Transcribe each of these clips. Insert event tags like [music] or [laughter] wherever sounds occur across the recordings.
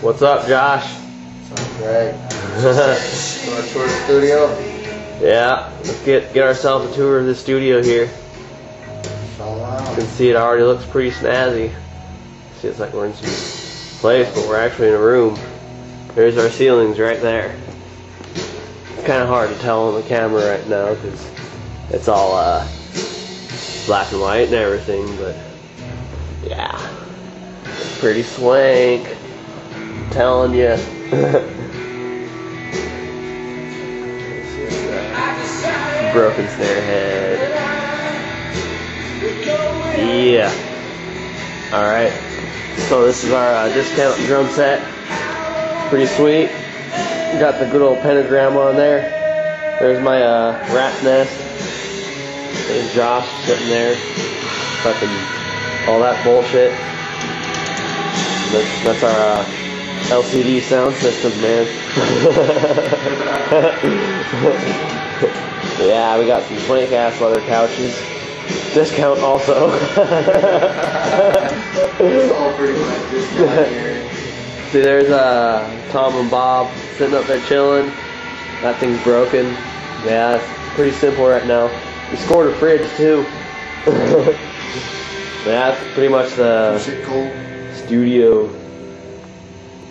What's up, Josh? What's up, Greg? Want to tour the studio? Yeah, let's get get ourselves a tour of the studio here. Show You can see it already looks pretty snazzy. See, it's like we're in some place, but we're actually in a room. There's our ceilings right there. It's kind of hard to tell on the camera right now because it's all uh, black and white and everything, but yeah, pretty swank. I'm telling you. [laughs] Broken snare head. Yeah. Alright. So this is our uh, discount drum set. Pretty sweet. Got the good old pentagram on there. There's my uh, rat nest. There's Josh sitting there. Fucking all that bullshit. That's, that's our uh, LCD sound system, man. [laughs] yeah, we got some swank ass leather couches. Discount also. [laughs] See, there's uh, Tom and Bob sitting up there chilling. That thing's broken. Yeah, it's pretty simple right now. We scored a fridge too. [laughs] yeah, that's pretty much the Shit cool. studio.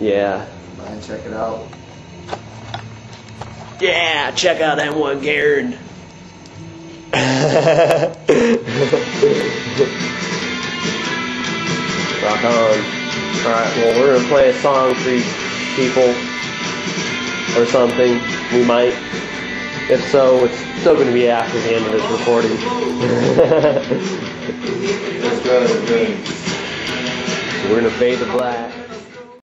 Yeah. Man, check it out. Yeah, check out that one, Garand. Rock on. Alright, well, we're gonna play a song for you people or something. We might. If so, it's still gonna be after the end of this recording. Let's [laughs] we're gonna fade to black.